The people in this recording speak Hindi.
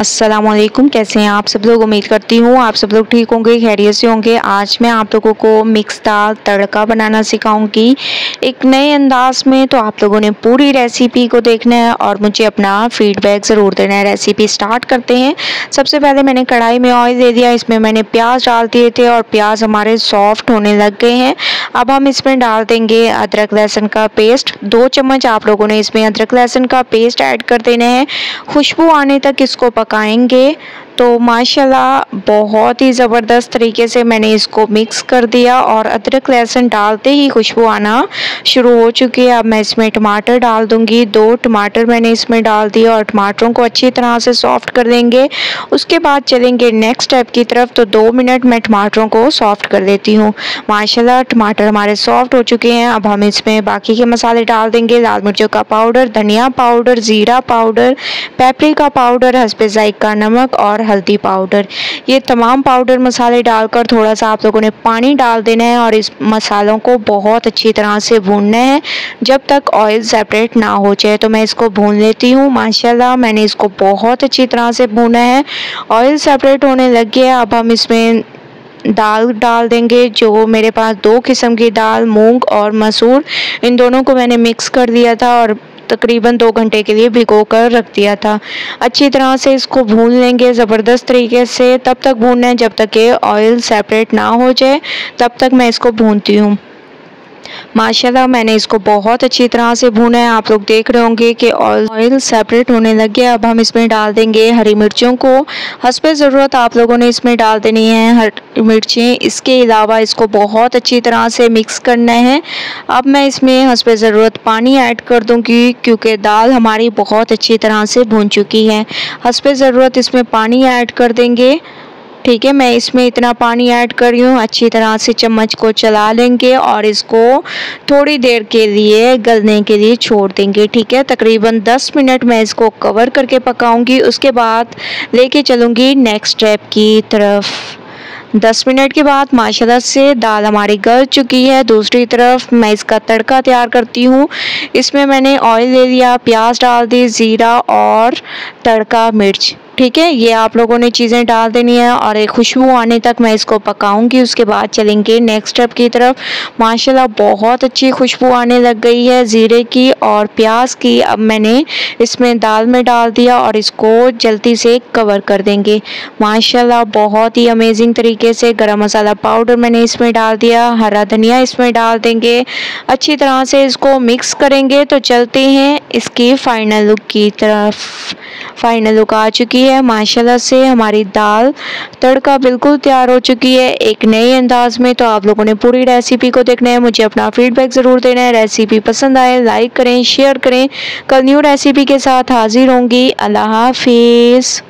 वालेकुम कैसे हैं आप सब लोग? उम्मीद करती हूँ आप सब लोग ठीक होंगे, खैरियत से होंगे। आज मैं आप लोगों को मिक्स दाल तड़का बनाना सिखाऊँगी। एक नए अंदाज में तो आप लोगों ने पूरी रेसिपी को देखना है और मुझे अपना फीडबैक ज़रूर देना है। रेसिपी स्टार्ट करते हैं। सबसे पहले मैंने कढ़ाई में ऑयल दे दिया। इसमें मैंने प्याज डाल दिए थे और प्याज हमारे सॉफ्ट होने लग गए हैं। अब हम इसमें डाल देंगे अदरक, लहसुन का पेस्ट दो चम्मच आप लोगों ने इसमें अदरक, लहसुन का पेस्ट ऐड कर देना है। खुशबू आने तक इसको पकाएँगे। तो माशाल्लाह बहुत ही ज़बरदस्त तरीके से मैंने इसको मिक्स कर दिया और अदरक लहसुन डालते ही खुशबू आना शुरू हो चुकी है। अब मैं इसमें टमाटर डाल दूँगी। दो टमाटर मैंने इसमें डाल दिया और टमाटरों को अच्छी तरह से सॉफ्ट कर देंगे उसके बाद चलेंगे नेक्स्ट स्टेप की तरफ़। तो दो मिनट मैं टमाटरों को सॉफ्ट कर देती हूँ। माशाल्लाह टमाटर हमारे सॉफ्ट हो चुके हैं। अब हम इसमें बाकी के मसाले डाल देंगे। लाल मिर्चों का पाउडर धनिया पाउडर ज़ीरा पाउडर पेपरी का पाउडर हंसपे का नमक और हल्दी पाउडर। ये तमाम पाउडर मसाले डालकर थोड़ा सा आप लोगों ने पानी डाल देना है और इस मसालों को बहुत अच्छी तरह से भूनना है। जब तक ऑयल सेपरेट ना हो जाए तो मैं इसको भून लेती हूँ। माशाल्लाह, मैंने इसको बहुत अच्छी तरह से भूना है। ऑयल सेपरेट होने लग गया अब हम इसमें दाल डाल देंगे, जो मेरे पास दो किस्म की दाल, मूंग और मसूर। इन दोनों को मैंने मिक्स कर दिया था और तकरीबन दो घंटे के लिए भिगो कर रख दिया था। अच्छी तरह से इसको भून लेंगे ज़बरदस्त तरीके से। तब तक भूनना है जब तक ये ऑयल सेपरेट ना हो जाए, तब तक मैं इसको भूनती हूँ। माशाल्लाह, मैंने इसको बहुत अच्छी तरह से भूना है। आप लोग देख रहे होंगे कि ऑयल सेपरेट होने लग गया अब हम इसमें डाल देंगे हरी मिर्चों को। हंसप ज़रूरत आप लोगों ने इसमें डाल देनी है हरी मिर्चें। इसके अलावा इसको बहुत अच्छी तरह से मिक्स करना है। अब मैं इसमें हंसप ज़रूरत पानी ऐड कर दूँगी, क्योंकि दाल हमारी बहुत अच्छी तरह से भून चुकी है। हंसप ज़रूरत इसमें पानी ऐड कर देंगे। ठीक है, मैं इसमें इतना पानी ऐड कर रही हूँ। अच्छी तरह से चम्मच को चला लेंगे और इसको थोड़ी देर के लिए गलने के लिए छोड़ देंगे, ठीक है। तकरीबन 10 मिनट मैं इसको कवर करके पकाऊँगी, उसके बाद लेके चलूँगी नेक्स्ट स्टेप की तरफ़। दस मिनट के बाद माशाल्लाह से दाल हमारी गल चुकी है। दूसरी तरफ़ मैं इसका तड़का तैयार करती हूँ। इसमें मैंने ऑयल ले लिया, प्याज डाल दी, ज़ीरा और तड़का मिर्च। ठीक है, ये आप लोगों ने चीज़ें डाल देनी है और एक खुशबू आने तक मैं इसको पकाऊँगी। उसके बाद चलेंगे नेक्स्ट स्टेप की तरफ़। माशाल्लाह, बहुत अच्छी खुशबू आने लग गई है ज़ीरे की और प्याज की। अब मैंने इसमें दाल में डाल दिया और इसको जल्दी से कवर कर देंगे। माशाल्लाह, बहुत ही अमेजिंग तरीके से गरम मसाला पाउडर मैंने इसमें डाल दिया। हरा धनिया इसमें डाल देंगे। अच्छी तरह से इसको मिक्स करेंगे। तो चलते हैं इसकी फ़ाइनल लुक की तरफ़। फाइनल लुक आ चुकी है, माशाल्लाह से हमारी दाल तड़का बिल्कुल तैयार हो चुकी है। एक नए अंदाज में तो आप लोगों ने पूरी रेसिपी को देखना है। मुझे अपना फीडबैक ज़रूर देना है। रेसिपी पसंद आए लाइक करें शेयर करें। कल न्यू रेसिपी के साथ हाजिर होंगी। अल्लाह हाफिज़।